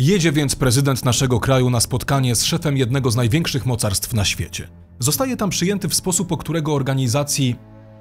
Jedzie więc prezydent naszego kraju na spotkanie z szefem jednego z największych mocarstw na świecie. Zostaje tam przyjęty w sposób, o którego organizacji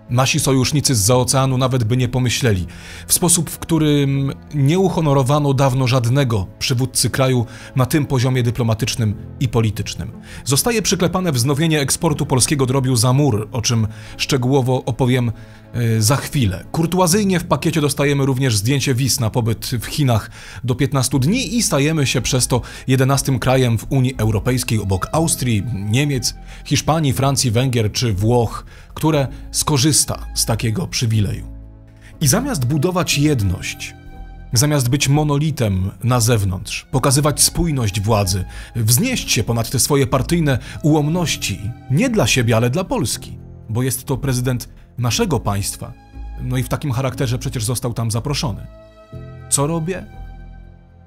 nasi sojusznicy z oceanu nawet by nie pomyśleli. W sposób, w którym nie uhonorowano dawno żadnego przywódcy kraju na tym poziomie dyplomatycznym i politycznym. Zostaje przyklepane wznowienie eksportu polskiego drobiu za mur, o czym szczegółowo opowiem e, za chwilę. Kurtuazyjnie w pakiecie dostajemy również zdjęcie wiz na pobyt w Chinach do 15 dni i stajemy się przez to 11 krajem w Unii Europejskiej obok Austrii, Niemiec, Hiszpanii, Francji, Węgier czy Włoch, które skorzysta z takiego przywileju. I zamiast budować jedność, zamiast być monolitem na zewnątrz, pokazywać spójność władzy, wznieść się ponad te swoje partyjne ułomności, nie dla siebie, ale dla Polski, bo jest to prezydent naszego państwa, no i w takim charakterze przecież został tam zaproszony. Co robię?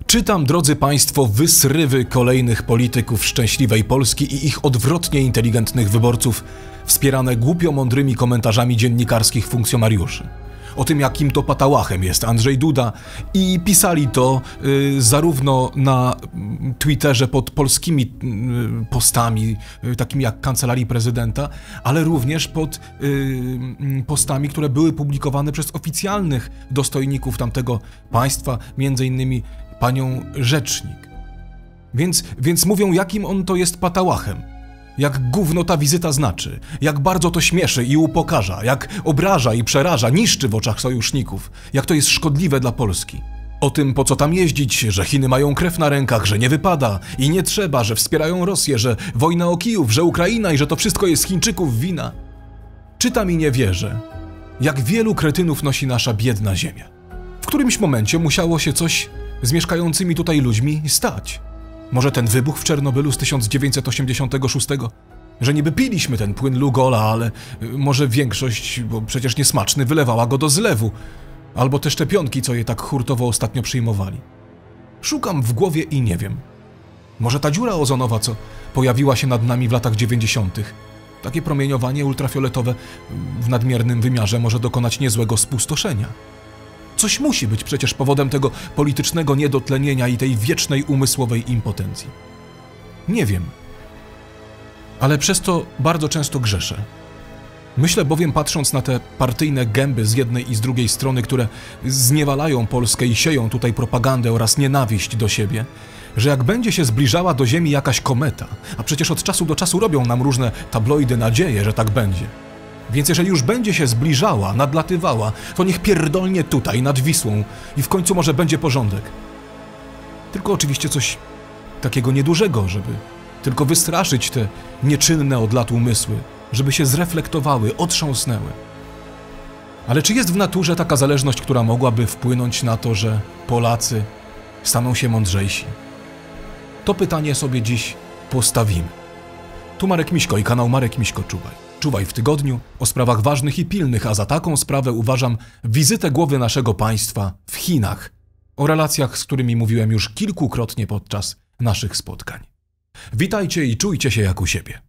Czytam, drodzy Państwo, wysrywy kolejnych polityków szczęśliwej Polski i ich odwrotnie inteligentnych wyborców, wspierane głupio mądrymi komentarzami dziennikarskich funkcjonariuszy. O tym, jakim to patałachem jest Andrzej Duda, i pisali to y, zarówno na mm, Twitterze pod polskimi y, postami, y, takimi jak kancelarii prezydenta, ale również pod y, mm, postami, które były publikowane przez oficjalnych dostojników tamtego państwa, między innymi panią rzecznik. Więc, więc mówią, jakim on to jest patałachem. Jak gówno ta wizyta znaczy, jak bardzo to śmieszy i upokarza, jak obraża i przeraża, niszczy w oczach sojuszników, jak to jest szkodliwe dla Polski. O tym, po co tam jeździć, że Chiny mają krew na rękach, że nie wypada i nie trzeba, że wspierają Rosję, że wojna o Kijów, że Ukraina i że to wszystko jest Chińczyków wina. Czytam i nie wierzę, jak wielu kretynów nosi nasza biedna ziemia. W którymś momencie musiało się coś z mieszkającymi tutaj ludźmi stać. Może ten wybuch w Czernobylu z 1986, że niby piliśmy ten płyn Lugola, ale y, może większość, bo przecież niesmaczny, wylewała go do zlewu, albo te szczepionki, co je tak hurtowo ostatnio przyjmowali. Szukam w głowie i nie wiem. Może ta dziura ozonowa, co pojawiła się nad nami w latach 90., takie promieniowanie ultrafioletowe w nadmiernym wymiarze może dokonać niezłego spustoszenia. Coś musi być przecież powodem tego politycznego niedotlenienia i tej wiecznej umysłowej impotencji. Nie wiem. Ale przez to bardzo często grzeszę. Myślę bowiem, patrząc na te partyjne gęby z jednej i z drugiej strony, które zniewalają Polskę i sieją tutaj propagandę oraz nienawiść do siebie, że jak będzie się zbliżała do Ziemi jakaś kometa, a przecież od czasu do czasu robią nam różne tabloidy nadzieje, że tak będzie – więc jeżeli już będzie się zbliżała, nadlatywała, to niech pierdolnie tutaj, nad Wisłą i w końcu może będzie porządek. Tylko oczywiście coś takiego niedużego, żeby tylko wystraszyć te nieczynne od lat umysły, żeby się zreflektowały, otrząsnęły. Ale czy jest w naturze taka zależność, która mogłaby wpłynąć na to, że Polacy staną się mądrzejsi? To pytanie sobie dziś postawimy. Tu Marek Miśko i kanał Marek Miśko Czuwaj. Czuwaj w tygodniu o sprawach ważnych i pilnych, a za taką sprawę uważam wizytę głowy naszego państwa w Chinach, o relacjach, z którymi mówiłem już kilkukrotnie podczas naszych spotkań. Witajcie i czujcie się jak u siebie.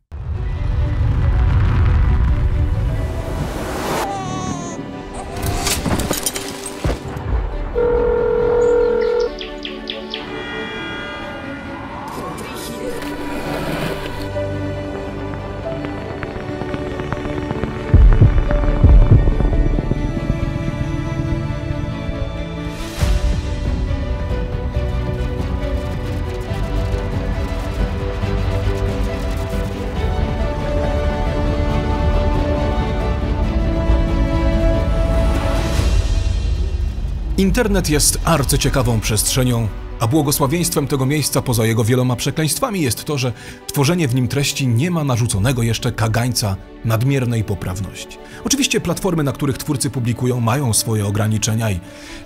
Internet jest arcyciekawą przestrzenią, a błogosławieństwem tego miejsca poza jego wieloma przekleństwami jest to, że tworzenie w nim treści nie ma narzuconego jeszcze kagańca nadmiernej poprawności. Oczywiście platformy, na których twórcy publikują, mają swoje ograniczenia i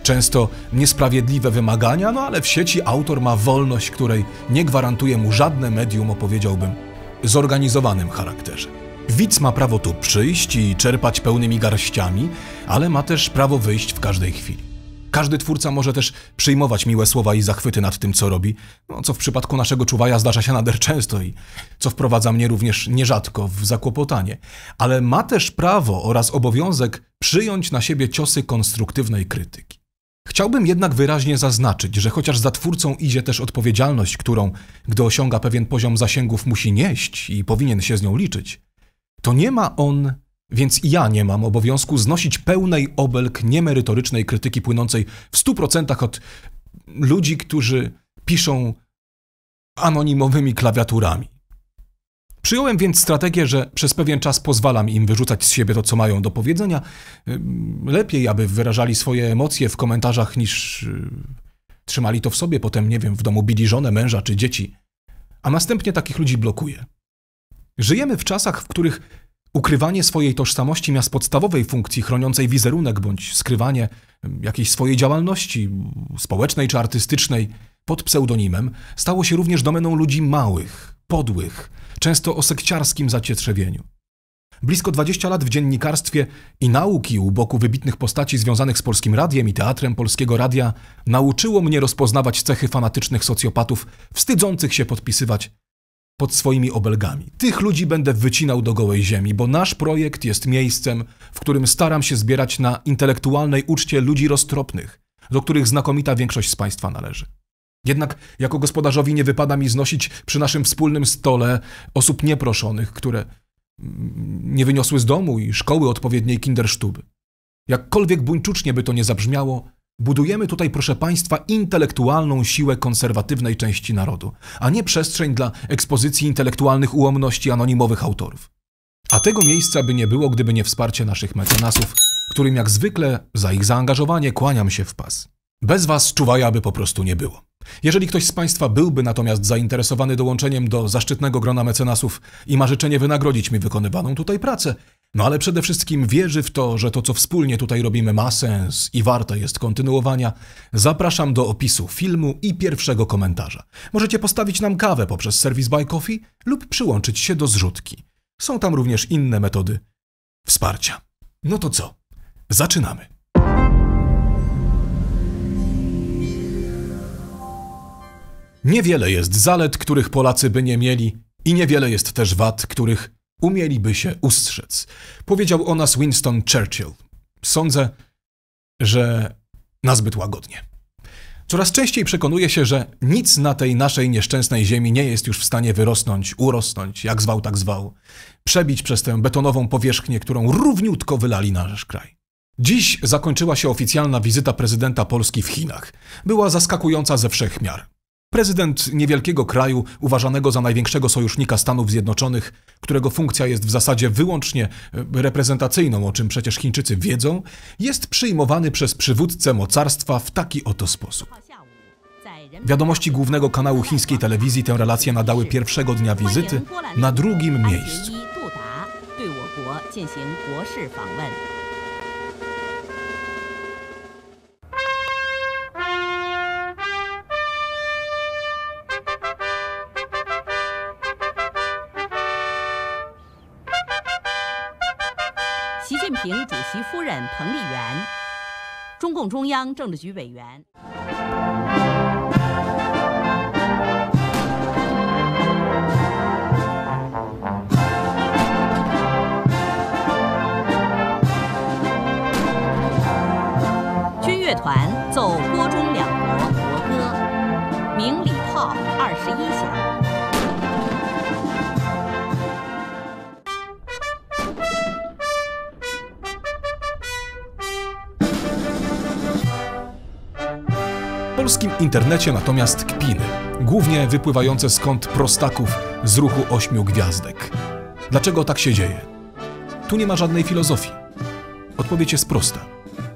często niesprawiedliwe wymagania, no ale w sieci autor ma wolność, której nie gwarantuje mu żadne medium, opowiedziałbym, zorganizowanym charakterze. Widz ma prawo tu przyjść i czerpać pełnymi garściami, ale ma też prawo wyjść w każdej chwili. Każdy twórca może też przyjmować miłe słowa i zachwyty nad tym, co robi, no, co w przypadku naszego czuwaja zdarza się nader często i co wprowadza mnie również nierzadko w zakłopotanie. Ale ma też prawo oraz obowiązek przyjąć na siebie ciosy konstruktywnej krytyki. Chciałbym jednak wyraźnie zaznaczyć, że chociaż za twórcą idzie też odpowiedzialność, którą, gdy osiąga pewien poziom zasięgów, musi nieść i powinien się z nią liczyć, to nie ma on, więc ja nie mam obowiązku znosić pełnej obelg niemerytorycznej krytyki płynącej w stu procentach od ludzi, którzy piszą anonimowymi klawiaturami. Przyjąłem więc strategię, że przez pewien czas pozwalam im wyrzucać z siebie to, co mają do powiedzenia. Lepiej, aby wyrażali swoje emocje w komentarzach, niż y, trzymali to w sobie, potem, nie wiem, w domu bili żonę, męża czy dzieci. A następnie takich ludzi blokuję. Żyjemy w czasach, w których ukrywanie swojej tożsamości miast podstawowej funkcji chroniącej wizerunek bądź skrywanie jakiejś swojej działalności społecznej czy artystycznej pod pseudonimem stało się również domeną ludzi małych, podłych, często o sekciarskim zacietrzewieniu. Blisko 20 lat w dziennikarstwie i nauki u boku wybitnych postaci związanych z Polskim Radiem i Teatrem Polskiego Radia nauczyło mnie rozpoznawać cechy fanatycznych socjopatów, wstydzących się podpisywać pod swoimi obelgami. Tych ludzi będę wycinał do gołej ziemi, bo nasz projekt jest miejscem, w którym staram się zbierać na intelektualnej uczcie ludzi roztropnych, do których znakomita większość z Państwa należy. Jednak jako gospodarzowi nie wypada mi znosić przy naszym wspólnym stole osób nieproszonych, które mm, nie wyniosły z domu i szkoły odpowiedniej kindersztuby. Jakkolwiek buńczucznie by to nie zabrzmiało, budujemy tutaj, proszę Państwa, intelektualną siłę konserwatywnej części narodu, a nie przestrzeń dla ekspozycji intelektualnych ułomności anonimowych autorów. A tego miejsca by nie było, gdyby nie wsparcie naszych mecenasów, którym jak zwykle za ich zaangażowanie kłaniam się w pas. Bez Was czuwaja by po prostu nie było. Jeżeli ktoś z Państwa byłby natomiast zainteresowany dołączeniem do zaszczytnego grona mecenasów i ma życzenie wynagrodzić mi wykonywaną tutaj pracę, no ale przede wszystkim wierzy w to, że to co wspólnie tutaj robimy ma sens i warte jest kontynuowania, zapraszam do opisu filmu i pierwszego komentarza. Możecie postawić nam kawę poprzez serwis Buy Coffee lub przyłączyć się do zrzutki. Są tam również inne metody wsparcia. No to co? Zaczynamy. Niewiele jest zalet, których Polacy by nie mieli, i niewiele jest też wad, których umieliby się ustrzec. Powiedział o nas Winston Churchill. Sądzę, że nazbyt łagodnie. Coraz częściej przekonuję się, że nic na tej naszej nieszczęsnej ziemi nie jest już w stanie wyrosnąć, urosnąć, jak zwał, tak zwał, przebić przez tę betonową powierzchnię, którą równiutko wylali nasz kraj. Dziś zakończyła się oficjalna wizyta prezydenta Polski w Chinach. Była zaskakująca ze wszech miar. Prezydent niewielkiego kraju, uważanego za największego sojusznika Stanów Zjednoczonych, którego funkcja jest w zasadzie wyłącznie e, reprezentacyjną, o czym przecież Chińczycy wiedzą, jest przyjmowany przez przywódcę mocarstwa w taki oto sposób. Wiadomości głównego kanału chińskiej telewizji tę relację nadały pierwszego dnia wizyty na drugim miejscu. 平主席夫人彭丽媛，中共中央政治局委员。军乐团奏郭中两国国歌，鸣礼炮二十一响。Polskim internecie natomiast kpiny, głównie wypływające skąd prostaków z ruchu ośmiu gwiazdek. Dlaczego tak się dzieje? Tu nie ma żadnej filozofii. Odpowiedź jest prosta.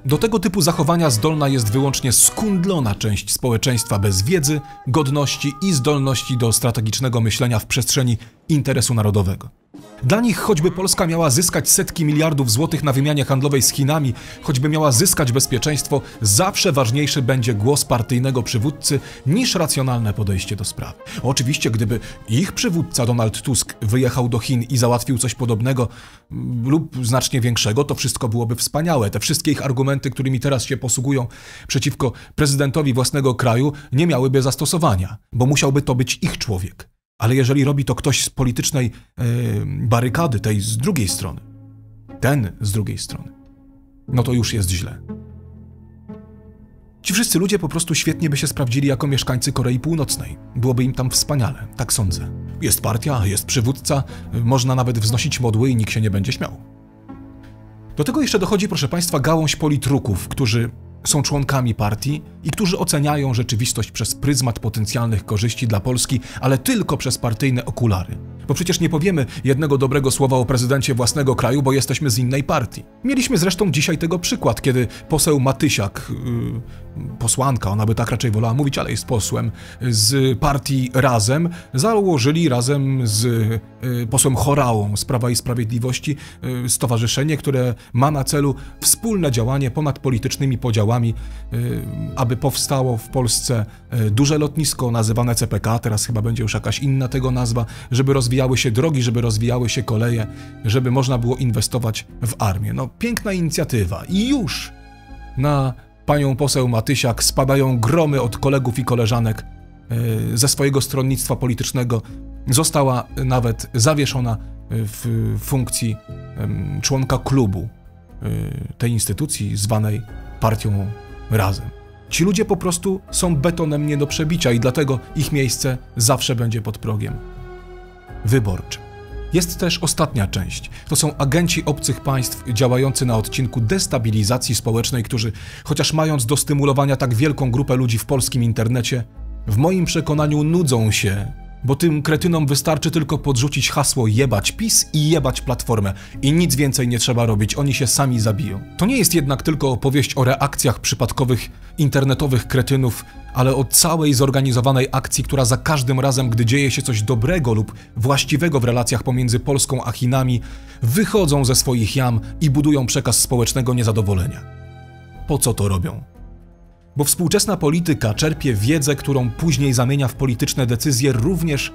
Do tego typu zachowania zdolna jest wyłącznie skundlona część społeczeństwa bez wiedzy, godności i zdolności do strategicznego myślenia w przestrzeni interesu narodowego. Dla nich choćby Polska miała zyskać setki miliardów złotych na wymianie handlowej z Chinami, choćby miała zyskać bezpieczeństwo, zawsze ważniejszy będzie głos partyjnego przywódcy niż racjonalne podejście do sprawy. Oczywiście, gdyby ich przywódca Donald Tusk wyjechał do Chin i załatwił coś podobnego mm, lub znacznie większego, to wszystko byłoby wspaniałe. Te wszystkie ich argumenty, którymi teraz się posługują przeciwko prezydentowi własnego kraju, nie miałyby zastosowania, bo musiałby to być ich człowiek. Ale jeżeli robi to ktoś z politycznej yy, barykady, tej z drugiej strony, ten z drugiej strony, no to już jest źle. Ci wszyscy ludzie po prostu świetnie by się sprawdzili jako mieszkańcy Korei Północnej. Byłoby im tam wspaniale, tak sądzę. Jest partia, jest przywódca, można nawet wznosić modły i nikt się nie będzie śmiał. Do tego jeszcze dochodzi, proszę Państwa, gałąź politruków, którzy są członkami partii i którzy oceniają rzeczywistość przez pryzmat potencjalnych korzyści dla Polski, ale tylko przez partyjne okulary. Bo przecież nie powiemy jednego dobrego słowa o prezydencie własnego kraju, bo jesteśmy z innej partii. Mieliśmy zresztą dzisiaj tego przykład, kiedy poseł Matysiak, yy, posłanka, ona by tak raczej wolała mówić, ale jest posłem, z partii Razem, założyli razem z yy, posłem Chorałą z Prawa i Sprawiedliwości yy, stowarzyszenie, które ma na celu wspólne działanie ponad politycznymi podziałami, yy, aby powstało w Polsce duże lotnisko nazywane CPK, teraz chyba będzie już jakaś inna tego nazwa, żeby rozwijały się drogi, żeby rozwijały się koleje, żeby można było inwestować w armię. No, piękna inicjatywa. I już na panią poseł Matysiak spadają gromy od kolegów i koleżanek e, ze swojego stronnictwa politycznego. Została nawet zawieszona w funkcji członka klubu e, tej instytucji zwanej partią Razem. Ci ludzie po prostu są betonem nie do przebicia i dlatego ich miejsce zawsze będzie pod progiem wyborczym. Jest też ostatnia część. To są agenci obcych państw działający na odcinku destabilizacji społecznej, którzy, chociaż mając do stymulowania tak wielką grupę ludzi w polskim internecie, w moim przekonaniu nudzą się bo tym kretynom wystarczy tylko podrzucić hasło jebać PiS i jebać Platformę i nic więcej nie trzeba robić, oni się sami zabiją. To nie jest jednak tylko opowieść o reakcjach przypadkowych internetowych kretynów, ale o całej zorganizowanej akcji, która za każdym razem, gdy dzieje się coś dobrego lub właściwego w relacjach pomiędzy Polską a Chinami, wychodzą ze swoich jam i budują przekaz społecznego niezadowolenia. Po co to robią? Bo współczesna polityka czerpie wiedzę, którą później zamienia w polityczne decyzje również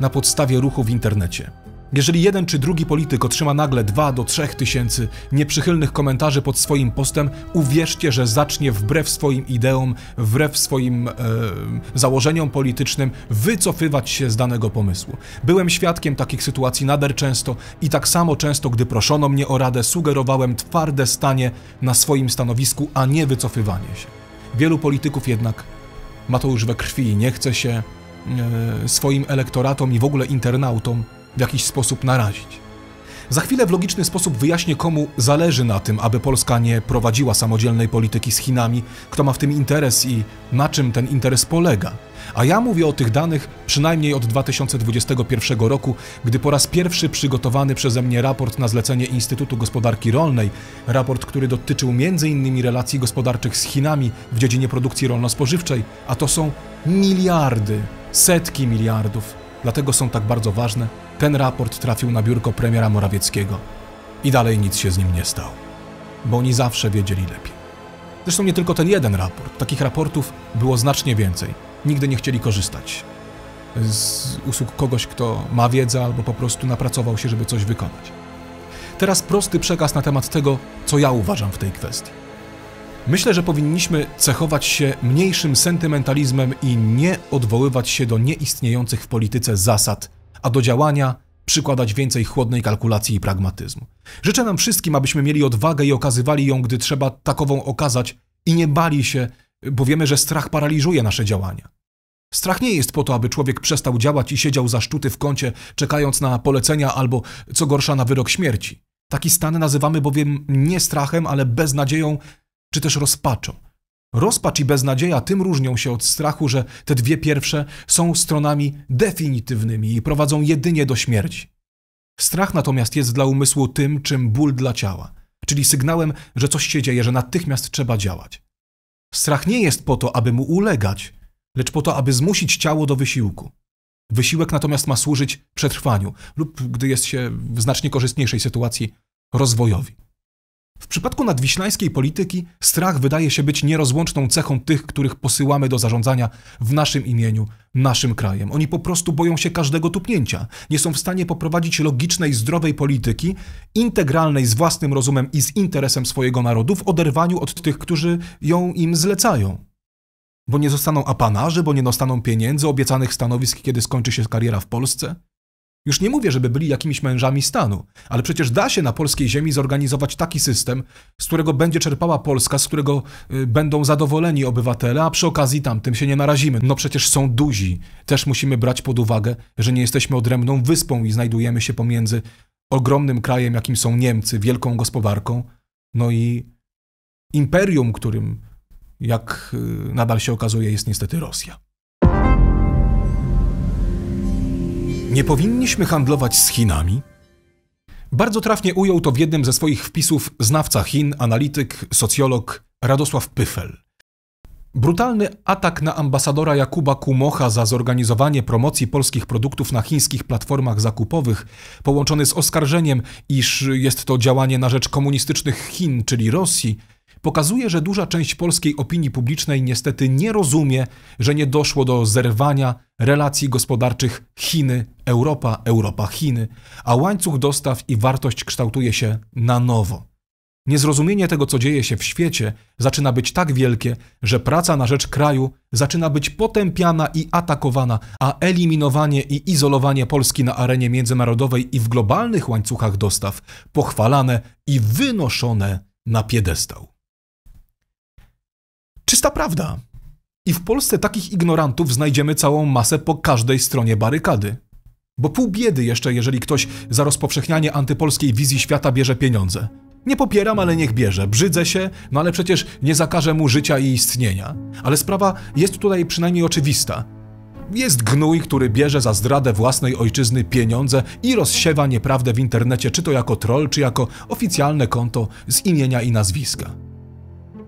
na podstawie ruchu w internecie. Jeżeli jeden czy drugi polityk otrzyma nagle 2 do 3 tysięcy nieprzychylnych komentarzy pod swoim postem, uwierzcie, że zacznie wbrew swoim ideom, wbrew swoim e, założeniom politycznym wycofywać się z danego pomysłu. Byłem świadkiem takich sytuacji nader często i tak samo często, gdy proszono mnie o radę, sugerowałem twarde stanie na swoim stanowisku, a nie wycofywanie się. Wielu polityków jednak ma to już we krwi i nie chce się e, swoim elektoratom i w ogóle internautom w jakiś sposób narazić. Za chwilę w logiczny sposób wyjaśnię, komu zależy na tym, aby Polska nie prowadziła samodzielnej polityki z Chinami, kto ma w tym interes i na czym ten interes polega. A ja mówię o tych danych przynajmniej od 2021 roku, gdy po raz pierwszy przygotowany przeze mnie raport na zlecenie Instytutu Gospodarki Rolnej, raport, który dotyczył m.in. relacji gospodarczych z Chinami w dziedzinie produkcji rolno-spożywczej, a to są miliardy, setki miliardów. Dlatego są tak bardzo ważne. Ten raport trafił na biurko premiera Morawieckiego i dalej nic się z nim nie stało, bo oni zawsze wiedzieli lepiej. Zresztą nie tylko ten jeden raport, takich raportów było znacznie więcej nigdy nie chcieli korzystać z usług kogoś, kto ma wiedzę albo po prostu napracował się, żeby coś wykonać. Teraz prosty przekaz na temat tego, co ja uważam w tej kwestii. Myślę, że powinniśmy cechować się mniejszym sentymentalizmem i nie odwoływać się do nieistniejących w polityce zasad, a do działania przykładać więcej chłodnej kalkulacji i pragmatyzmu. Życzę nam wszystkim, abyśmy mieli odwagę i okazywali ją, gdy trzeba takową okazać i nie bali się bo wiemy, że strach paraliżuje nasze działania. Strach nie jest po to, aby człowiek przestał działać i siedział zaszczuty w kącie, czekając na polecenia albo, co gorsza, na wyrok śmierci. Taki stan nazywamy bowiem nie strachem, ale beznadzieją czy też rozpaczą. Rozpacz i beznadzieja tym różnią się od strachu, że te dwie pierwsze są stronami definitywnymi i prowadzą jedynie do śmierci. Strach natomiast jest dla umysłu tym, czym ból dla ciała, czyli sygnałem, że coś się dzieje, że natychmiast trzeba działać. Strach nie jest po to, aby mu ulegać, lecz po to, aby zmusić ciało do wysiłku. Wysiłek natomiast ma służyć przetrwaniu lub, gdy jest się w znacznie korzystniejszej sytuacji, rozwojowi. W przypadku nadwiślańskiej polityki strach wydaje się być nierozłączną cechą tych, których posyłamy do zarządzania w naszym imieniu, naszym krajem. Oni po prostu boją się każdego tupnięcia. Nie są w stanie poprowadzić logicznej, zdrowej polityki, integralnej z własnym rozumem i z interesem swojego narodu w oderwaniu od tych, którzy ją im zlecają. Bo nie zostaną apanarzy, bo nie dostaną pieniędzy, obiecanych stanowisk, kiedy skończy się kariera w Polsce? Już nie mówię, żeby byli jakimiś mężami stanu, ale przecież da się na polskiej ziemi zorganizować taki system, z którego będzie czerpała Polska, z którego y, będą zadowoleni obywatele, a przy okazji tamtym się nie narazimy. No przecież są duzi. Też musimy brać pod uwagę, że nie jesteśmy odrębną wyspą i znajdujemy się pomiędzy ogromnym krajem, jakim są Niemcy, wielką gospodarką, no i imperium, którym, jak y, nadal się okazuje, jest niestety Rosja. Nie powinniśmy handlować z Chinami? Bardzo trafnie ujął to w jednym ze swoich wpisów znawca Chin, analityk, socjolog Radosław Pyfel. Brutalny atak na ambasadora Jakuba Kumocha za zorganizowanie promocji polskich produktów na chińskich platformach zakupowych, połączony z oskarżeniem, iż jest to działanie na rzecz komunistycznych Chin, czyli Rosji, pokazuje, że duża część polskiej opinii publicznej niestety nie rozumie, że nie doszło do zerwania relacji gospodarczych Chiny-Europa, Europa-Chiny, a łańcuch dostaw i wartość kształtuje się na nowo. Niezrozumienie tego, co dzieje się w świecie, zaczyna być tak wielkie, że praca na rzecz kraju zaczyna być potępiana i atakowana, a eliminowanie i izolowanie Polski na arenie międzynarodowej i w globalnych łańcuchach dostaw pochwalane i wynoszone na piedestał. Czysta prawda. I w Polsce takich ignorantów znajdziemy całą masę po każdej stronie barykady. Bo pół biedy jeszcze, jeżeli ktoś za rozpowszechnianie antypolskiej wizji świata bierze pieniądze. Nie popieram, ale niech bierze. Brzydzę się, no ale przecież nie zakażę mu życia i istnienia. Ale sprawa jest tutaj przynajmniej oczywista. Jest gnój, który bierze za zdradę własnej ojczyzny pieniądze i rozsiewa nieprawdę w internecie, czy to jako troll, czy jako oficjalne konto z imienia i nazwiska.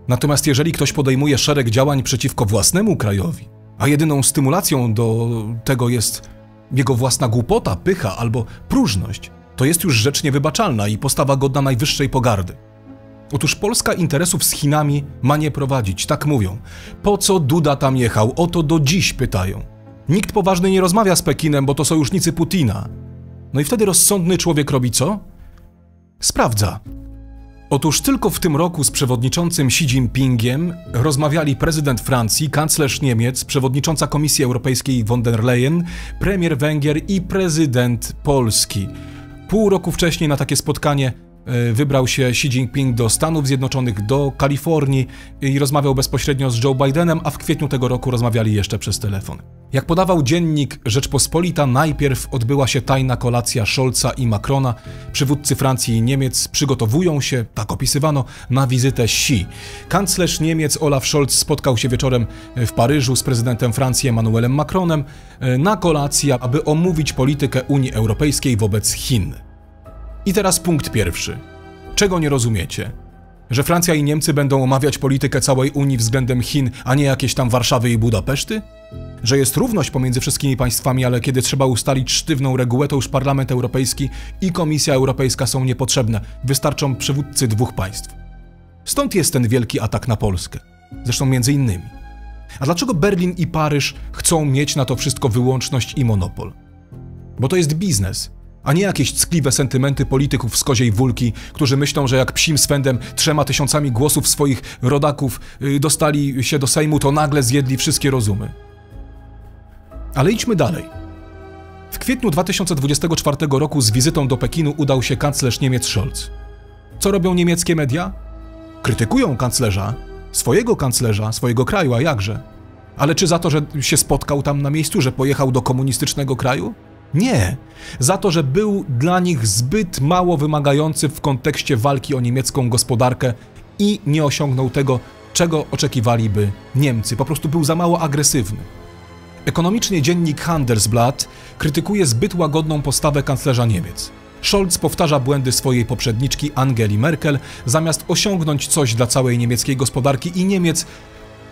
Natomiast jeżeli ktoś podejmuje szereg działań przeciwko własnemu krajowi, a jedyną stymulacją do tego jest jego własna głupota, pycha albo próżność, to jest już rzecz niewybaczalna i postawa godna najwyższej pogardy. Otóż Polska interesów z Chinami ma nie prowadzić, tak mówią. Po co Duda tam jechał? O to do dziś pytają. Nikt poważny nie rozmawia z Pekinem, bo to sojusznicy Putina. No i wtedy rozsądny człowiek robi co? Sprawdza, Otóż tylko w tym roku z przewodniczącym Xi Jinpingiem rozmawiali prezydent Francji, kanclerz Niemiec, przewodnicząca Komisji Europejskiej von der Leyen, premier Węgier i prezydent Polski. Pół roku wcześniej na takie spotkanie wybrał się Xi Jinping do Stanów Zjednoczonych, do Kalifornii i rozmawiał bezpośrednio z Joe Bidenem, a w kwietniu tego roku rozmawiali jeszcze przez telefon. Jak podawał dziennik Rzeczpospolita, najpierw odbyła się tajna kolacja Scholza i Macrona. Przywódcy Francji i Niemiec przygotowują się, tak opisywano, na wizytę Xi. Kanclerz Niemiec Olaf Scholz spotkał się wieczorem w Paryżu z prezydentem Francji Emmanuelem Macronem e, na kolację, aby omówić politykę Unii Europejskiej wobec Chin. I teraz punkt pierwszy. Czego nie rozumiecie? Że Francja i Niemcy będą omawiać politykę całej Unii względem Chin, a nie jakieś tam Warszawy i Budapeszty? Że jest równość pomiędzy wszystkimi państwami, ale kiedy trzeba ustalić sztywną regułę, to już Parlament Europejski i Komisja Europejska są niepotrzebne. Wystarczą przywódcy dwóch państw. Stąd jest ten wielki atak na Polskę. Zresztą między innymi. A dlaczego Berlin i Paryż chcą mieć na to wszystko wyłączność i monopol? Bo to jest biznes a nie jakieś ckliwe sentymenty polityków z koziej wulki, którzy myślą, że jak psim swędem trzema tysiącami głosów swoich rodaków y, dostali się do Sejmu, to nagle zjedli wszystkie rozumy. Ale idźmy dalej. W kwietniu 2024 roku z wizytą do Pekinu udał się kanclerz Niemiec Scholz. Co robią niemieckie media? Krytykują kanclerza, swojego kanclerza, swojego kraju, a jakże? Ale czy za to, że się spotkał tam na miejscu, że pojechał do komunistycznego kraju? Nie, za to, że był dla nich zbyt mało wymagający w kontekście walki o niemiecką gospodarkę i nie osiągnął tego, czego oczekiwaliby Niemcy. Po prostu był za mało agresywny. Ekonomicznie dziennik Handelsblatt krytykuje zbyt łagodną postawę kanclerza Niemiec. Scholz powtarza błędy swojej poprzedniczki Angeli Merkel, zamiast osiągnąć coś dla całej niemieckiej gospodarki i Niemiec,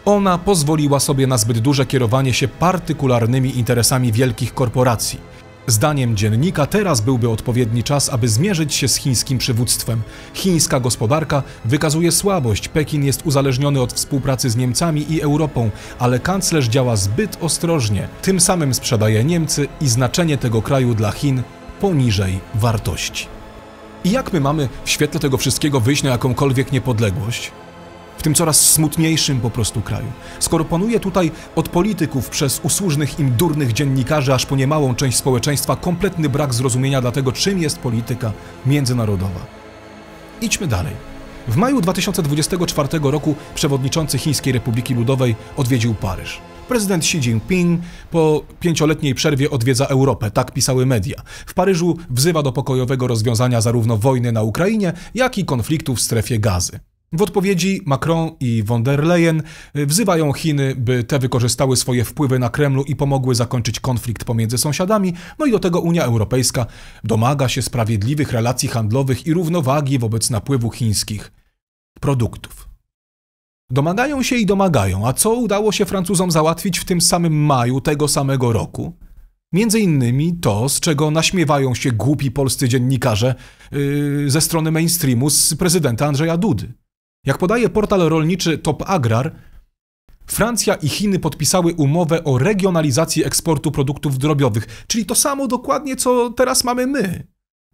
ona pozwoliła sobie na zbyt duże kierowanie się partykularnymi interesami wielkich korporacji. Zdaniem dziennika teraz byłby odpowiedni czas, aby zmierzyć się z chińskim przywództwem. Chińska gospodarka wykazuje słabość, Pekin jest uzależniony od współpracy z Niemcami i Europą, ale kanclerz działa zbyt ostrożnie, tym samym sprzedaje Niemcy i znaczenie tego kraju dla Chin poniżej wartości. I jak my mamy w świetle tego wszystkiego wyjść na jakąkolwiek niepodległość? W tym coraz smutniejszym po prostu kraju. Skoro panuje tutaj od polityków przez usłużnych im durnych dziennikarzy, aż po niemałą część społeczeństwa kompletny brak zrozumienia dla tego, czym jest polityka międzynarodowa. Idźmy dalej. W maju 2024 roku przewodniczący Chińskiej Republiki Ludowej odwiedził Paryż. Prezydent Xi Jinping po pięcioletniej przerwie odwiedza Europę, tak pisały media. W Paryżu wzywa do pokojowego rozwiązania zarówno wojny na Ukrainie, jak i konfliktu w strefie gazy. W odpowiedzi Macron i von der Leyen wzywają Chiny, by te wykorzystały swoje wpływy na Kremlu i pomogły zakończyć konflikt pomiędzy sąsiadami, no i do tego Unia Europejska domaga się sprawiedliwych relacji handlowych i równowagi wobec napływu chińskich produktów. Domagają się i domagają, a co udało się Francuzom załatwić w tym samym maju tego samego roku? Między innymi to, z czego naśmiewają się głupi polscy dziennikarze yy, ze strony mainstreamu z prezydenta Andrzeja Dudy. Jak podaje portal rolniczy Top Agrar, Francja i Chiny podpisały umowę o regionalizacji eksportu produktów drobiowych, czyli to samo dokładnie, co teraz mamy my.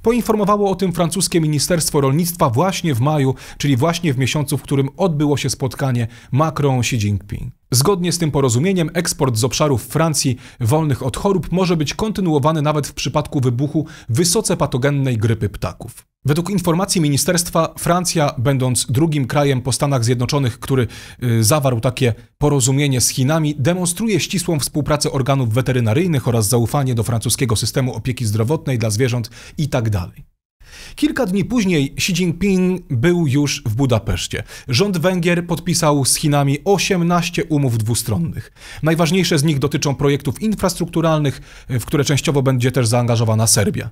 Poinformowało o tym francuskie Ministerstwo Rolnictwa właśnie w maju, czyli właśnie w miesiącu, w którym odbyło się spotkanie Macron-Xi Jinping. Zgodnie z tym porozumieniem eksport z obszarów Francji wolnych od chorób może być kontynuowany nawet w przypadku wybuchu wysoce patogennej grypy ptaków. Według informacji ministerstwa, Francja, będąc drugim krajem po Stanach Zjednoczonych, który y, zawarł takie porozumienie z Chinami, demonstruje ścisłą współpracę organów weterynaryjnych oraz zaufanie do francuskiego systemu opieki zdrowotnej dla zwierząt itd. Kilka dni później Xi Jinping był już w Budapeszcie. Rząd Węgier podpisał z Chinami 18 umów dwustronnych. Najważniejsze z nich dotyczą projektów infrastrukturalnych, w które częściowo będzie też zaangażowana Serbia.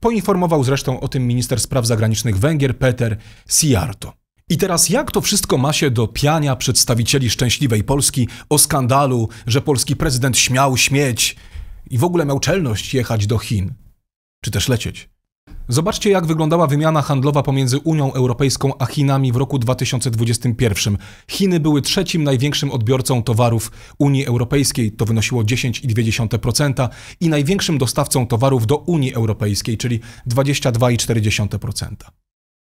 Poinformował zresztą o tym minister spraw zagranicznych Węgier Peter Sijarto. I teraz jak to wszystko ma się do piania przedstawicieli szczęśliwej Polski o skandalu, że polski prezydent śmiał śmieć i w ogóle miał czelność jechać do Chin? Czy też lecieć? Zobaczcie, jak wyglądała wymiana handlowa pomiędzy Unią Europejską a Chinami w roku 2021. Chiny były trzecim największym odbiorcą towarów Unii Europejskiej, to wynosiło 10,2%, i największym dostawcą towarów do Unii Europejskiej, czyli 22,4%.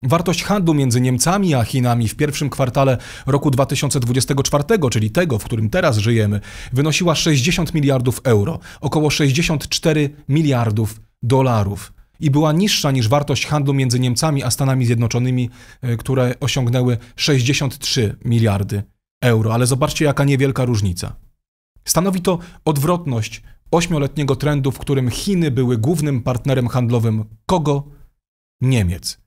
Wartość handlu między Niemcami a Chinami w pierwszym kwartale roku 2024, czyli tego, w którym teraz żyjemy, wynosiła 60 miliardów euro, około 64 miliardów dolarów i była niższa niż wartość handlu między Niemcami a Stanami Zjednoczonymi, e, które osiągnęły 63 miliardy euro. Ale zobaczcie, jaka niewielka różnica. Stanowi to odwrotność ośmioletniego trendu, w którym Chiny były głównym partnerem handlowym kogo? Niemiec.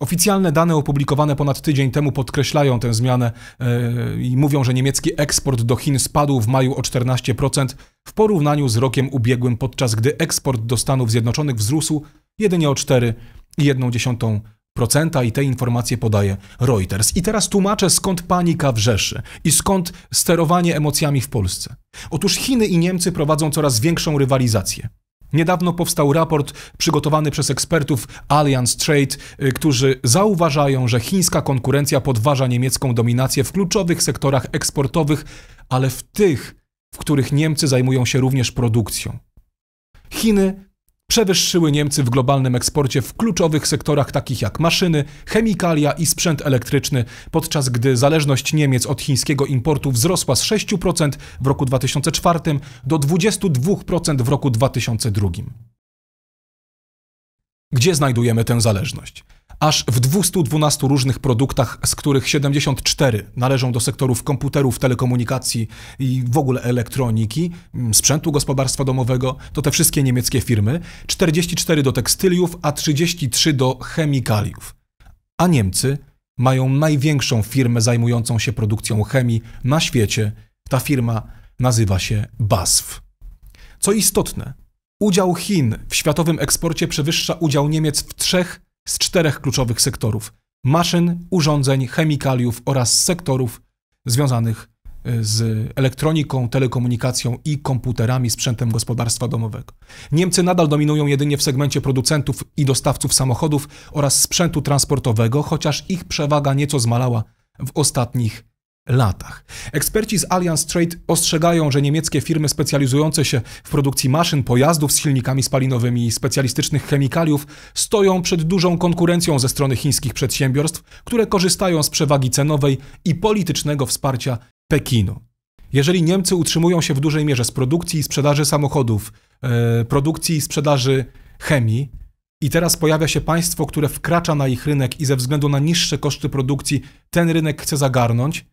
Oficjalne dane opublikowane ponad tydzień temu podkreślają tę zmianę yy, i mówią, że niemiecki eksport do Chin spadł w maju o 14% w porównaniu z rokiem ubiegłym, podczas gdy eksport do Stanów Zjednoczonych wzrósł jedynie o 4,1% i te informacje podaje Reuters. I teraz tłumaczę, skąd panika wrzeszy i skąd sterowanie emocjami w Polsce. Otóż Chiny i Niemcy prowadzą coraz większą rywalizację. Niedawno powstał raport przygotowany przez ekspertów Allianz Trade, y, którzy zauważają, że chińska konkurencja podważa niemiecką dominację w kluczowych sektorach eksportowych, ale w tych, w których Niemcy zajmują się również produkcją. Chiny Przewyższyły Niemcy w globalnym eksporcie w kluczowych sektorach takich jak maszyny, chemikalia i sprzęt elektryczny, podczas gdy zależność Niemiec od chińskiego importu wzrosła z 6% w roku 2004 do 22% w roku 2002. Gdzie znajdujemy tę zależność? Aż w 212 różnych produktach, z których 74 należą do sektorów komputerów, telekomunikacji i w ogóle elektroniki, mm, sprzętu gospodarstwa domowego, to te wszystkie niemieckie firmy, 44 do tekstyliów, a 33 do chemikaliów. A Niemcy mają największą firmę zajmującą się produkcją chemii na świecie. Ta firma nazywa się BASF. Co istotne, udział Chin w światowym eksporcie przewyższa udział Niemiec w trzech z czterech kluczowych sektorów: maszyn, urządzeń, chemikaliów oraz sektorów związanych e, z elektroniką, telekomunikacją i komputerami, sprzętem gospodarstwa domowego. Niemcy nadal dominują jedynie w segmencie producentów i dostawców samochodów oraz sprzętu transportowego, chociaż ich przewaga nieco zmalała w ostatnich latach. Eksperci z Allianz Trade ostrzegają, że niemieckie firmy specjalizujące się w produkcji maszyn, pojazdów z silnikami spalinowymi i specjalistycznych chemikaliów stoją przed dużą konkurencją ze strony chińskich przedsiębiorstw, które korzystają z przewagi cenowej i politycznego wsparcia Pekinu. Jeżeli Niemcy utrzymują się w dużej mierze z produkcji i sprzedaży samochodów, e, produkcji i sprzedaży chemii, i teraz pojawia się państwo, które wkracza na ich rynek i ze względu na niższe koszty produkcji ten rynek chce zagarnąć,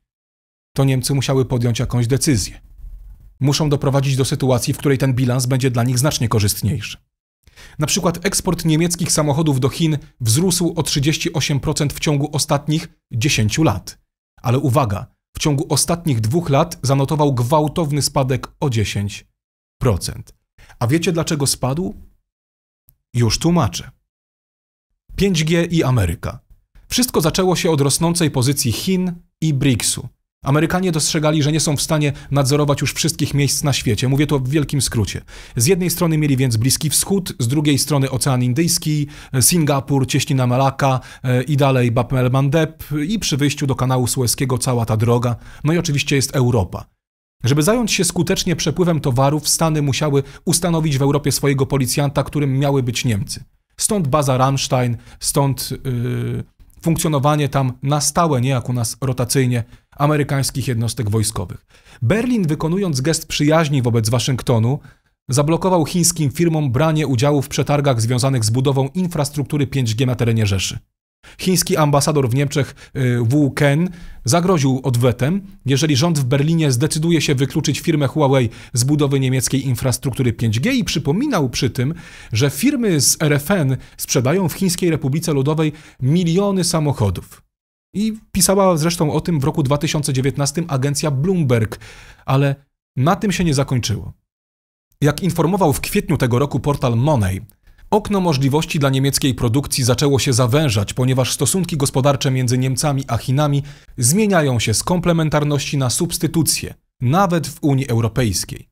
to Niemcy musiały podjąć jakąś decyzję. Muszą doprowadzić do sytuacji, w której ten bilans będzie dla nich znacznie korzystniejszy. Na przykład eksport niemieckich samochodów do Chin wzrósł o 38% w ciągu ostatnich 10 lat. Ale uwaga, w ciągu ostatnich dwóch lat zanotował gwałtowny spadek o 10%. A wiecie dlaczego spadł? Już tłumaczę. 5G i Ameryka. Wszystko zaczęło się od rosnącej pozycji Chin i BRICS-u. Amerykanie dostrzegali, że nie są w stanie nadzorować już wszystkich miejsc na świecie. Mówię to w wielkim skrócie. Z jednej strony mieli więc Bliski Wschód, z drugiej strony Ocean Indyjski, Singapur, Cieśnina Malaka e, i dalej Bab Mandeb i przy wyjściu do kanału Sueskiego cała ta droga. No i oczywiście jest Europa. Żeby zająć się skutecznie przepływem towarów, Stany musiały ustanowić w Europie swojego policjanta, którym miały być Niemcy. Stąd baza Rammstein, stąd yy, funkcjonowanie tam na stałe, nie jak u nas rotacyjnie, amerykańskich jednostek wojskowych. Berlin, wykonując gest przyjaźni wobec Waszyngtonu, zablokował chińskim firmom branie udziału w przetargach związanych z budową infrastruktury 5G na terenie Rzeszy. Chiński ambasador w Niemczech y, Wu Ken zagroził odwetem, jeżeli rząd w Berlinie zdecyduje się wykluczyć firmę Huawei z budowy niemieckiej infrastruktury 5G i przypominał przy tym, że firmy z RFN sprzedają w Chińskiej Republice Ludowej miliony samochodów. I pisała zresztą o tym w roku 2019 agencja Bloomberg, ale na tym się nie zakończyło. Jak informował w kwietniu tego roku portal Money, Okno możliwości dla niemieckiej produkcji zaczęło się zawężać, ponieważ stosunki gospodarcze między Niemcami a Chinami zmieniają się z komplementarności na substytucję, nawet w Unii Europejskiej.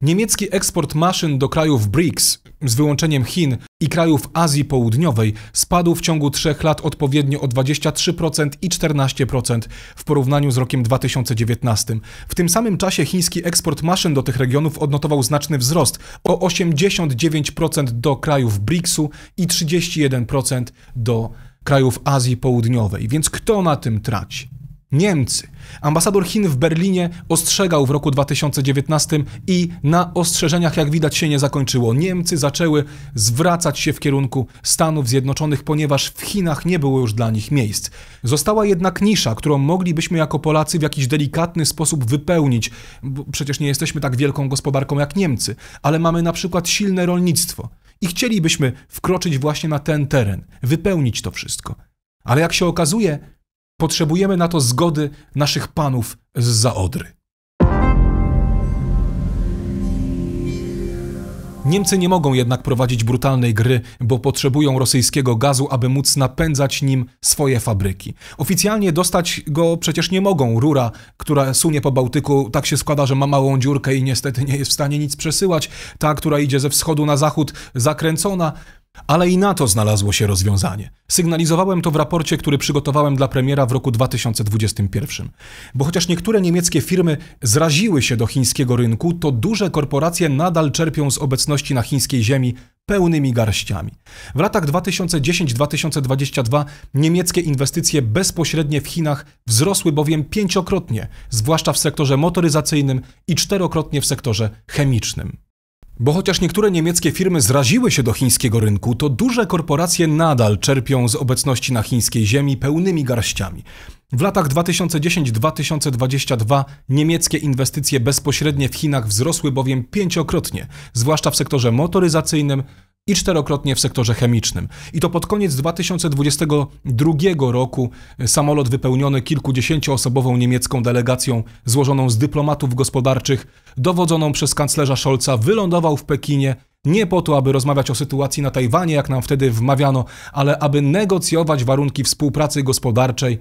Niemiecki eksport maszyn do krajów BRICS, z wyłączeniem Chin i krajów Azji Południowej, spadł w ciągu trzech lat odpowiednio o 23% i 14% w porównaniu z rokiem 2019. W tym samym czasie chiński eksport maszyn do tych regionów odnotował znaczny wzrost o 89% do krajów BRICS-u i 31% do krajów Azji Południowej. Więc kto na tym traci? Niemcy. Ambasador Chin w Berlinie ostrzegał w roku 2019 i na ostrzeżeniach, jak widać, się nie zakończyło. Niemcy zaczęły zwracać się w kierunku Stanów Zjednoczonych, ponieważ w Chinach nie było już dla nich miejsc. Została jednak nisza, którą moglibyśmy jako Polacy w jakiś delikatny sposób wypełnić, bo przecież nie jesteśmy tak wielką gospodarką jak Niemcy, ale mamy na przykład silne rolnictwo i chcielibyśmy wkroczyć właśnie na ten teren, wypełnić to wszystko. Ale jak się okazuje, Potrzebujemy na to zgody naszych panów z Zaodry. Niemcy nie mogą jednak prowadzić brutalnej gry, bo potrzebują rosyjskiego gazu, aby móc napędzać nim swoje fabryki. Oficjalnie dostać go przecież nie mogą. Rura, która sunie po Bałtyku, tak się składa, że ma małą dziurkę i niestety nie jest w stanie nic przesyłać. Ta, która idzie ze wschodu na zachód, zakręcona, ale i na to znalazło się rozwiązanie. Sygnalizowałem to w raporcie, który przygotowałem dla premiera w roku 2021. Bo chociaż niektóre niemieckie firmy zraziły się do chińskiego rynku, to duże korporacje nadal czerpią z obecności na chińskiej ziemi pełnymi garściami. W latach 2010-2022 niemieckie inwestycje bezpośrednie w Chinach wzrosły bowiem pięciokrotnie, zwłaszcza w sektorze motoryzacyjnym i czterokrotnie w sektorze chemicznym. Bo chociaż niektóre niemieckie firmy zraziły się do chińskiego rynku, to duże korporacje nadal czerpią z obecności na chińskiej ziemi pełnymi garściami. W latach 2010-2022 niemieckie inwestycje bezpośrednie w Chinach wzrosły bowiem pięciokrotnie, zwłaszcza w sektorze motoryzacyjnym, i czterokrotnie w sektorze chemicznym. I to pod koniec 2022 roku samolot wypełniony kilkudziesięcioosobową niemiecką delegacją złożoną z dyplomatów gospodarczych, dowodzoną przez kanclerza Scholza, wylądował w Pekinie nie po to, aby rozmawiać o sytuacji na Tajwanie, jak nam wtedy wmawiano, ale aby negocjować warunki współpracy gospodarczej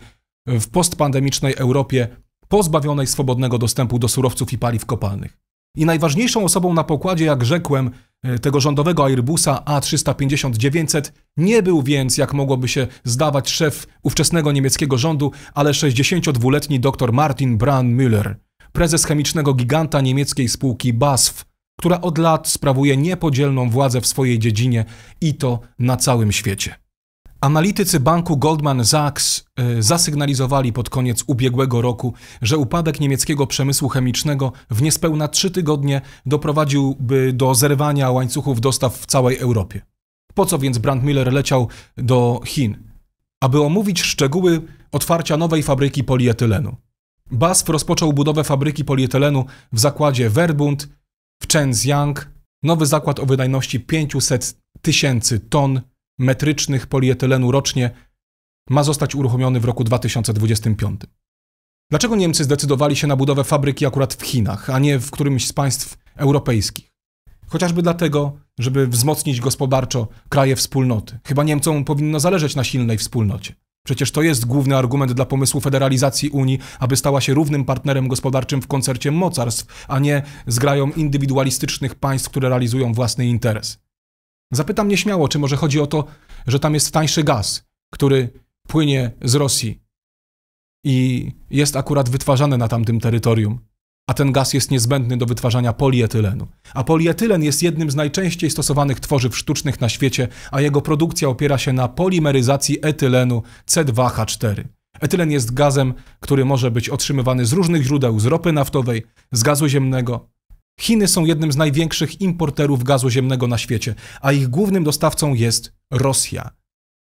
w postpandemicznej Europie pozbawionej swobodnego dostępu do surowców i paliw kopalnych. I najważniejszą osobą na pokładzie, jak rzekłem, e, tego rządowego Airbusa A350-900 nie był więc, jak mogłoby się zdawać, szef ówczesnego niemieckiego rządu, ale 62-letni dr Martin Brandmüller, prezes chemicznego giganta niemieckiej spółki BASF, która od lat sprawuje niepodzielną władzę w swojej dziedzinie i to na całym świecie. Analitycy banku Goldman Sachs y, zasygnalizowali pod koniec ubiegłego roku, że upadek niemieckiego przemysłu chemicznego w niespełna trzy tygodnie doprowadziłby do zerwania łańcuchów dostaw w całej Europie. Po co więc Brandmüller leciał do Chin? Aby omówić szczegóły otwarcia nowej fabryki polietylenu. BASF rozpoczął budowę fabryki polietylenu w zakładzie Verbund w Chenzjiang, nowy zakład o wydajności 500 tysięcy ton metrycznych polietylenu rocznie ma zostać uruchomiony w roku 2025. Dlaczego Niemcy zdecydowali się na budowę fabryki akurat w Chinach, a nie w którymś z państw europejskich? Chociażby dlatego, żeby wzmocnić gospodarczo kraje wspólnoty. Chyba Niemcom powinno zależeć na silnej wspólnocie. Przecież to jest główny argument dla pomysłu federalizacji Unii, aby stała się równym partnerem gospodarczym w koncercie mocarstw, a nie zgrają indywidualistycznych państw, które realizują własny interes. Zapytam nieśmiało, czy może chodzi o to, że tam jest tańszy gaz, który płynie z Rosji i jest akurat wytwarzany na tamtym terytorium, a ten gaz jest niezbędny do wytwarzania polietylenu. A polietylen jest jednym z najczęściej stosowanych tworzyw sztucznych na świecie, a jego produkcja opiera się na polimeryzacji etylenu C2H4. Etylen jest gazem, który może być otrzymywany z różnych źródeł, z ropy naftowej, z gazu ziemnego, Chiny są jednym z największych importerów gazu ziemnego na świecie, a ich głównym dostawcą jest Rosja.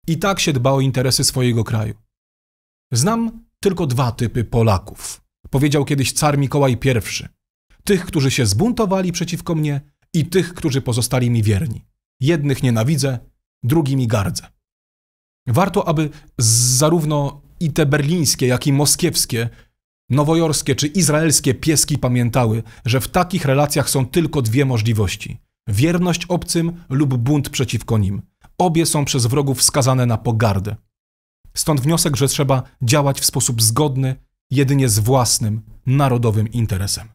I tak się dba o interesy swojego kraju. Znam tylko dwa typy Polaków, powiedział kiedyś car Mikołaj I. Tych, którzy się zbuntowali przeciwko mnie i tych, którzy pozostali mi wierni. Jednych nienawidzę, drugimi gardzę. Warto, aby zarówno i te berlińskie, jak i moskiewskie Nowojorskie czy izraelskie pieski pamiętały, że w takich relacjach są tylko dwie możliwości: wierność obcym lub bunt przeciwko nim. Obie są przez wrogów skazane na pogardę. Stąd wniosek, że trzeba działać w sposób zgodny jedynie z własnym narodowym interesem.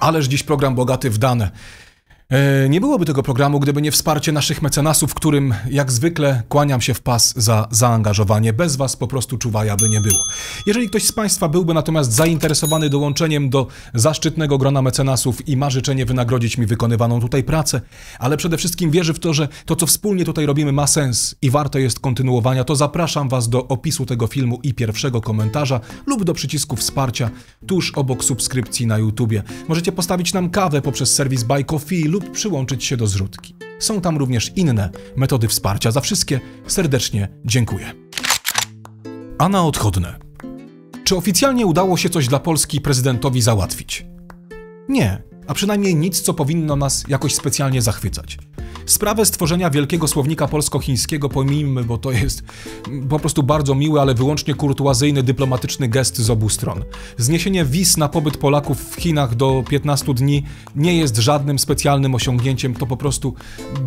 Ależ dziś program bogaty w dane. E, nie byłoby tego programu, gdyby nie wsparcie naszych mecenasów, którym jak zwykle kłaniam się w pas za zaangażowanie. Bez Was po prostu czuwaja by nie było. Jeżeli ktoś z Państwa byłby natomiast zainteresowany dołączeniem do zaszczytnego grona mecenasów i ma życzenie wynagrodzić mi wykonywaną tutaj pracę, ale przede wszystkim wierzy w to, że to, co wspólnie tutaj robimy, ma sens i warte jest kontynuowania, to zapraszam Was do opisu tego filmu i pierwszego komentarza lub do przycisku wsparcia tuż obok subskrypcji na YouTubie. Możecie postawić nam kawę poprzez serwis Buy Coffee lub przyłączyć się do zrzutki. Są tam również inne metody wsparcia. Za wszystkie serdecznie dziękuję. A na odchodne. Czy oficjalnie udało się coś dla Polski prezydentowi załatwić? Nie, a przynajmniej nic, co powinno nas jakoś specjalnie zachwycać. Sprawę stworzenia wielkiego słownika polsko-chińskiego pomijmy, bo to jest po prostu bardzo miły, ale wyłącznie kurtuazyjny, dyplomatyczny gest z obu stron. Zniesienie wiz na pobyt Polaków w Chinach do 15 dni nie jest żadnym specjalnym osiągnięciem, to po prostu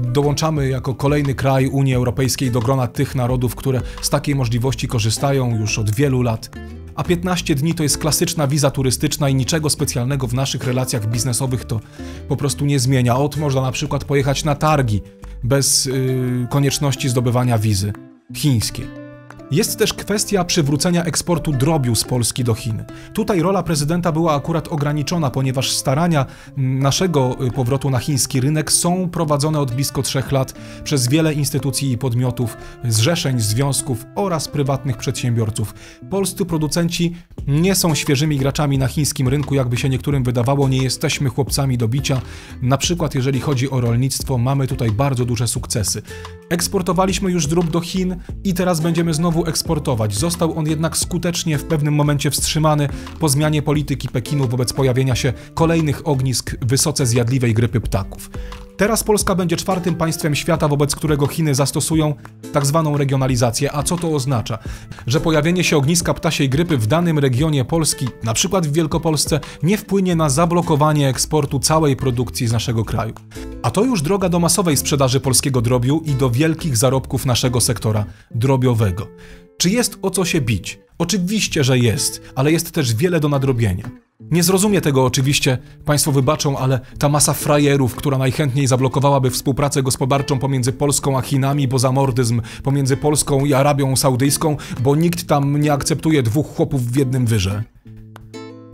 dołączamy jako kolejny kraj Unii Europejskiej do grona tych narodów, które z takiej możliwości korzystają już od wielu lat a 15 dni to jest klasyczna wiza turystyczna i niczego specjalnego w naszych relacjach biznesowych to po prostu nie zmienia. Od można na przykład pojechać na targi bez yy, konieczności zdobywania wizy chińskiej. Jest też kwestia przywrócenia eksportu drobiu z Polski do Chin. Tutaj rola prezydenta była akurat ograniczona, ponieważ starania naszego y, powrotu na chiński rynek są prowadzone od blisko trzech lat przez wiele instytucji i podmiotów, zrzeszeń, związków oraz prywatnych przedsiębiorców. Polscy producenci nie są świeżymi graczami na chińskim rynku, jakby się niektórym wydawało, nie jesteśmy chłopcami do bicia. Na przykład jeżeli chodzi o rolnictwo, mamy tutaj bardzo duże sukcesy. Eksportowaliśmy już drób do Chin i teraz będziemy znowu eksportować. Został on jednak skutecznie w pewnym momencie wstrzymany po zmianie polityki Pekinu wobec pojawienia się kolejnych ognisk wysoce zjadliwej grypy ptaków. Teraz Polska będzie czwartym państwem świata, wobec którego Chiny zastosują tak zwaną regionalizację. A co to oznacza? Że pojawienie się ogniska ptasiej grypy w danym regionie Polski, na przykład w Wielkopolsce, nie wpłynie na zablokowanie eksportu całej produkcji z naszego kraju. A to już droga do masowej sprzedaży polskiego drobiu i do wielkich zarobków naszego sektora drobiowego. Czy jest o co się bić? Oczywiście, że jest, ale jest też wiele do nadrobienia. Nie zrozumie tego oczywiście, Państwo wybaczą, ale ta masa frajerów, która najchętniej zablokowałaby współpracę gospodarczą pomiędzy Polską a Chinami, bo zamordyzm pomiędzy Polską i Arabią Saudyjską, bo nikt tam nie akceptuje dwóch chłopów w jednym wyrze.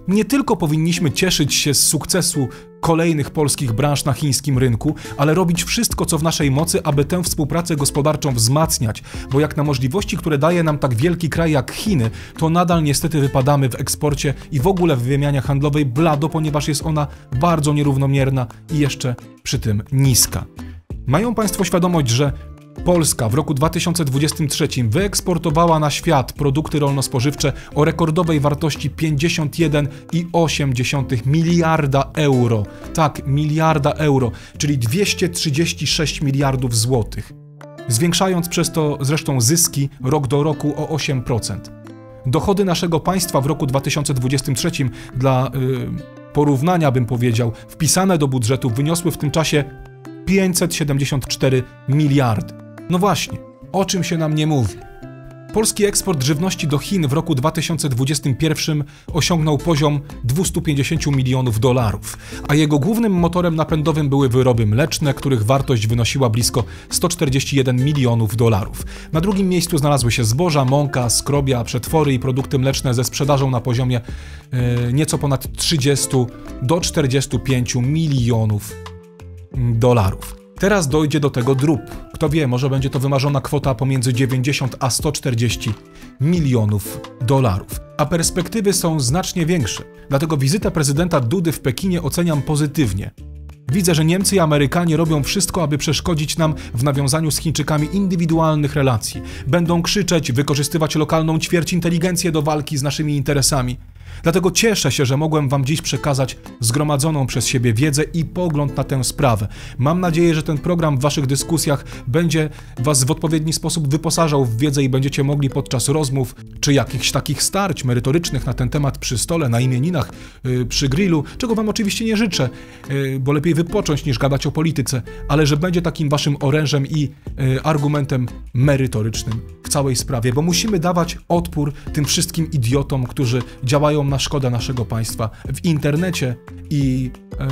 Nie tylko powinniśmy cieszyć się z sukcesu kolejnych polskich branż na chińskim rynku, ale robić wszystko, co w naszej mocy, aby tę współpracę gospodarczą wzmacniać, bo jak na możliwości, które daje nam tak wielki kraj jak Chiny, to nadal niestety wypadamy w eksporcie i w ogóle w wymianie handlowej blado, ponieważ jest ona bardzo nierównomierna i jeszcze przy tym niska. Mają Państwo świadomość, że Polska w roku 2023 wyeksportowała na świat produkty rolno-spożywcze o rekordowej wartości 51,8 miliarda euro. Tak, miliarda euro, czyli 236 miliardów złotych. Zwiększając przez to zresztą zyski rok do roku o 8%. Dochody naszego państwa w roku 2023 dla yy, porównania bym powiedział, wpisane do budżetu wyniosły w tym czasie 574 miliardy. No właśnie, o czym się nam nie mówi? Polski eksport żywności do Chin w roku 2021 osiągnął poziom 250 milionów dolarów, a jego głównym motorem napędowym były wyroby mleczne, których wartość wynosiła blisko 141 milionów dolarów. Na drugim miejscu znalazły się zboża, mąka, skrobia, przetwory i produkty mleczne ze sprzedażą na poziomie e, nieco ponad 30 do 45 milionów dolarów. Teraz dojdzie do tego drób. Kto wie, może będzie to wymarzona kwota pomiędzy 90 a 140 milionów dolarów. A perspektywy są znacznie większe. Dlatego wizytę prezydenta Dudy w Pekinie oceniam pozytywnie. Widzę, że Niemcy i Amerykanie robią wszystko, aby przeszkodzić nam w nawiązaniu z Chińczykami indywidualnych relacji. Będą krzyczeć, wykorzystywać lokalną ćwierć inteligencję do walki z naszymi interesami. Dlatego cieszę się, że mogłem Wam dziś przekazać zgromadzoną przez siebie wiedzę i pogląd na tę sprawę. Mam nadzieję, że ten program w Waszych dyskusjach będzie Was w odpowiedni sposób wyposażał w wiedzę i będziecie mogli podczas rozmów czy jakichś takich starć merytorycznych na ten temat przy stole, na imieninach, yy, przy grillu, czego Wam oczywiście nie życzę, yy, bo lepiej wypocząć niż gadać o polityce, ale że będzie takim Waszym orężem i yy, argumentem merytorycznym w całej sprawie, bo musimy dawać odpór tym wszystkim idiotom, którzy działają na szkodę naszego państwa w internecie i e,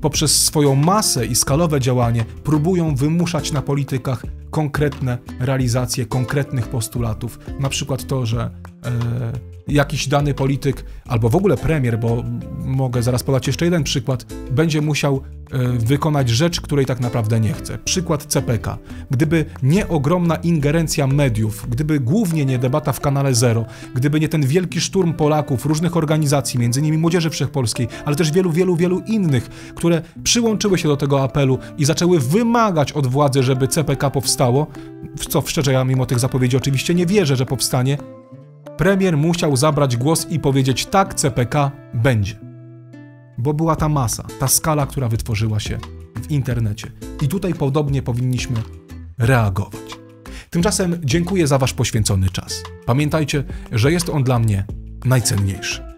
poprzez swoją masę i skalowe działanie próbują wymuszać na politykach konkretne realizacje konkretnych postulatów. Na przykład to, że e, jakiś dany polityk, albo w ogóle premier, bo mogę zaraz podać jeszcze jeden przykład, będzie musiał e, wykonać rzecz, której tak naprawdę nie chce. Przykład CPK. Gdyby nie ogromna ingerencja mediów, gdyby głównie nie debata w kanale Zero, gdyby nie ten wielki szturm Polaków, różnych organizacji, między innymi Młodzieży Wszechpolskiej, ale też wielu, wielu, wielu innych, które przyłączyły się do tego apelu i zaczęły wymagać od władzy, żeby CPK powstało, w co szczerze ja mimo tych zapowiedzi oczywiście nie wierzę, że powstanie, Premier musiał zabrać głos i powiedzieć tak, CPK będzie. Bo była ta masa, ta skala, która wytworzyła się w internecie. I tutaj podobnie powinniśmy reagować. Tymczasem dziękuję za Wasz poświęcony czas. Pamiętajcie, że jest on dla mnie najcenniejszy.